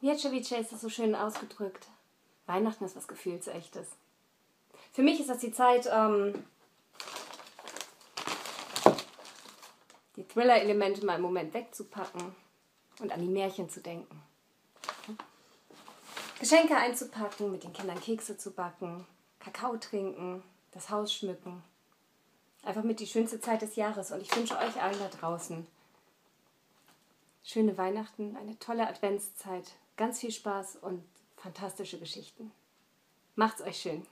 Mieczewicz ist das so schön ausgedrückt. Weihnachten ist was Gefühlsechtes. Für mich ist das die Zeit, ähm, die Thriller-Elemente mal im Moment wegzupacken und an die Märchen zu denken. Geschenke einzupacken, mit den Kindern Kekse zu backen, Kakao trinken, das Haus schmücken. Einfach mit die schönste Zeit des Jahres. Und ich wünsche euch allen da draußen schöne Weihnachten, eine tolle Adventszeit, ganz viel Spaß und fantastische Geschichten. Macht's euch schön.